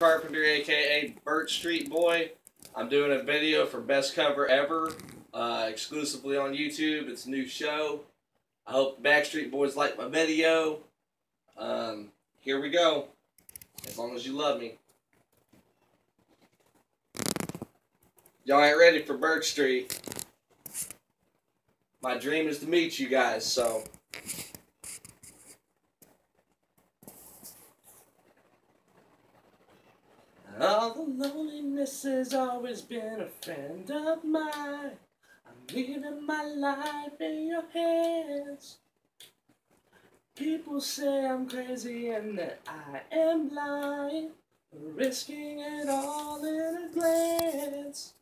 Carpenter, aka Bertstreet Boy. I'm doing a video for Best Cover Ever, uh, exclusively on YouTube. It's a new show. I hope Backstreet Boys like my video. Um, here we go. As long as you love me. Y'all ain't ready for Bertstreet. My dream is to meet you guys, so. All the loneliness has always been a friend of mine. I'm leaving my life in your hands. People say I'm crazy and that I am blind, risking it all in a glance.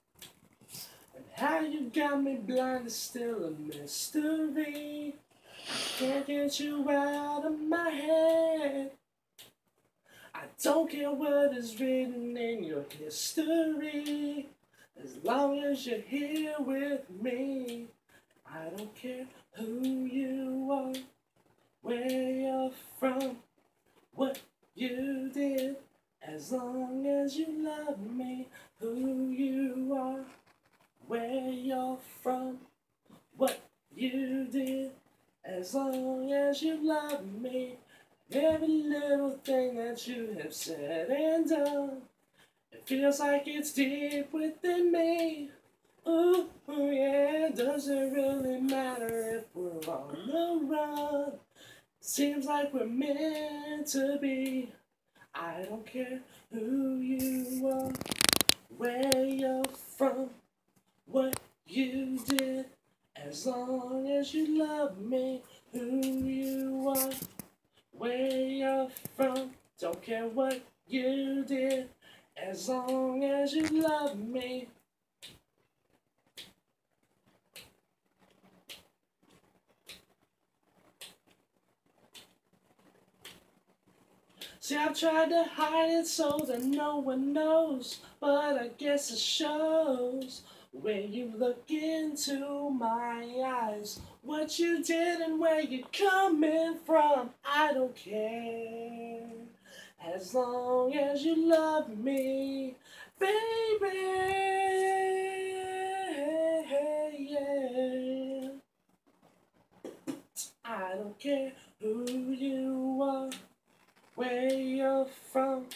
And how you got me blind is still a mystery. I can't get you out of my head. Don't care what is written in your history, as long as you're here with me. I don't care who you are, where you're from, what you did, as long as you love me. Who you are, where you're from, what you did, as long as you love me. Every little thing that you have said and done, it feels like it's deep within me. Ooh, yeah, does it really matter if we're on the run? Seems like we're meant to be. I don't care who you are, where you're from, what you did, as long as you love me, who you are where you're from. Don't care what you did, as long as you love me. See, I've tried to hide it so that no one knows, but I guess it shows. When you look into my eyes, what you did and where you're coming from, I don't care. As long as you love me, baby. Yeah. I don't care who you are, where you're from,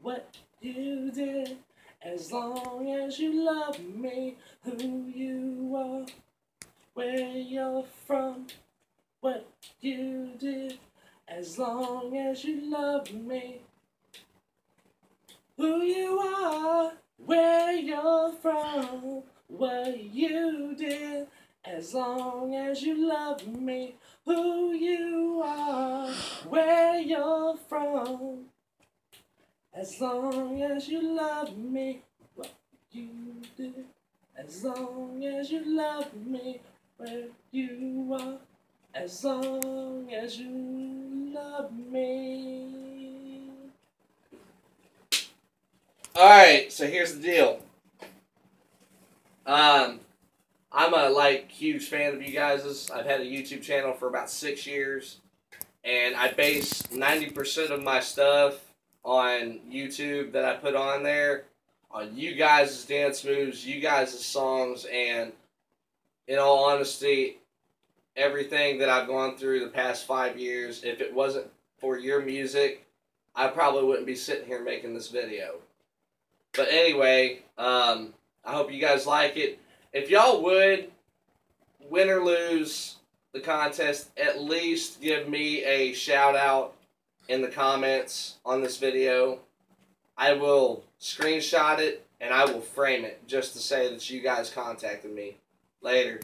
what you did. As long as you love me, who you are, where you're from, what you did. As long as you love me, who you are, where you're from, what you did. As long as you love me, who you are, where you're from. As long as you love me, what you did. As long as you love me, where you are. As long as you love me. Alright, so here's the deal. Um, I'm a like huge fan of you guys'. I've had a YouTube channel for about six years, and I base 90% of my stuff on YouTube that I put on there on you guys' dance moves, you guys' songs, and in all honesty, everything that I've gone through the past five years, if it wasn't for your music, I probably wouldn't be sitting here making this video. But anyway, um, I hope you guys like it. If y'all would, win or lose the contest, at least give me a shout out in the comments on this video. I will screenshot it and I will frame it just to say that you guys contacted me. Later.